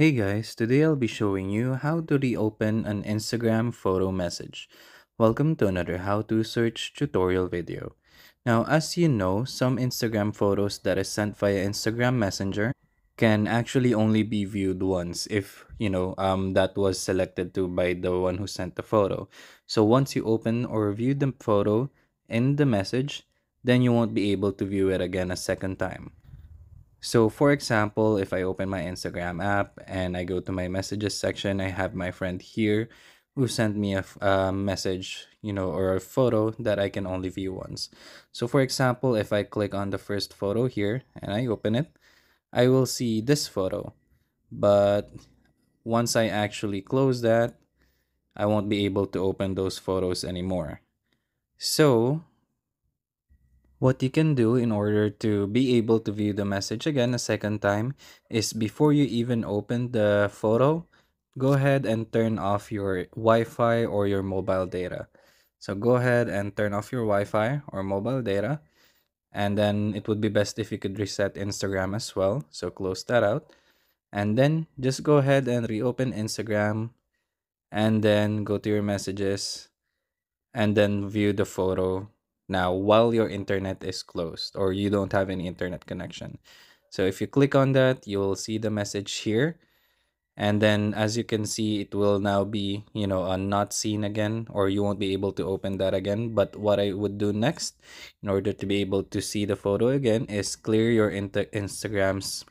Hey guys, today I'll be showing you how to reopen an Instagram photo message. Welcome to another how to search tutorial video. Now, as you know, some Instagram photos that is sent via Instagram Messenger can actually only be viewed once if, you know, um, that was selected to by the one who sent the photo. So once you open or view the photo in the message, then you won't be able to view it again a second time. So for example, if I open my Instagram app and I go to my messages section, I have my friend here who sent me a, a message, you know, or a photo that I can only view once. So for example, if I click on the first photo here and I open it, I will see this photo. But once I actually close that, I won't be able to open those photos anymore. So what you can do in order to be able to view the message again a second time is before you even open the photo, go ahead and turn off your Wi-Fi or your mobile data. So go ahead and turn off your Wi-Fi or mobile data. And then it would be best if you could reset Instagram as well. So close that out. And then just go ahead and reopen Instagram and then go to your messages and then view the photo now while your internet is closed or you don't have any internet connection. So if you click on that, you will see the message here. And then as you can see, it will now be, you know, uh, not seen again, or you won't be able to open that again. But what I would do next in order to be able to see the photo again is clear your Instagram's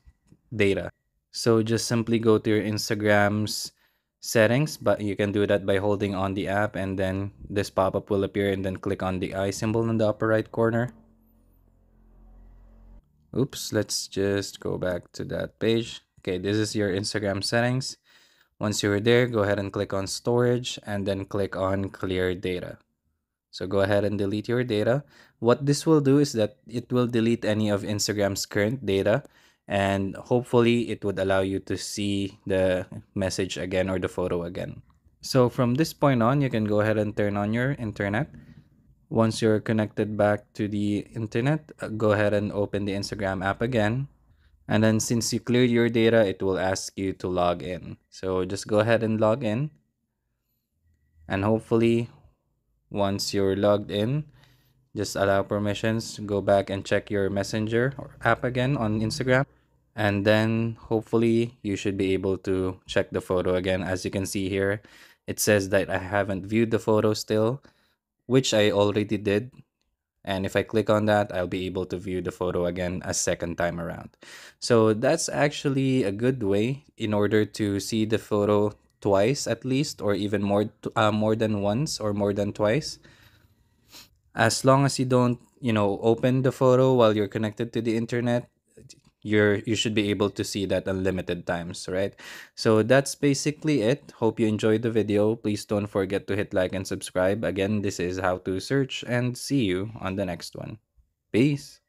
data. So just simply go to your Instagram's settings but you can do that by holding on the app and then this pop-up will appear and then click on the eye symbol in the upper right corner. Oops let's just go back to that page. Okay this is your instagram settings. Once you're there go ahead and click on storage and then click on clear data. So go ahead and delete your data. What this will do is that it will delete any of instagram's current data and hopefully it would allow you to see the message again or the photo again. So from this point on, you can go ahead and turn on your internet. Once you're connected back to the internet, uh, go ahead and open the Instagram app again. And then since you cleared your data, it will ask you to log in. So just go ahead and log in. And hopefully, once you're logged in, just allow permissions, go back and check your messenger app again on Instagram and then hopefully you should be able to check the photo again. As you can see here it says that I haven't viewed the photo still which I already did. And if I click on that I'll be able to view the photo again a second time around. So that's actually a good way in order to see the photo twice at least or even more uh, more than once or more than twice. As long as you don't you know open the photo while you're connected to the internet you're you should be able to see that unlimited times right? So that's basically it. Hope you enjoyed the video. Please don't forget to hit like and subscribe. Again this is how to search and see you on the next one. Peace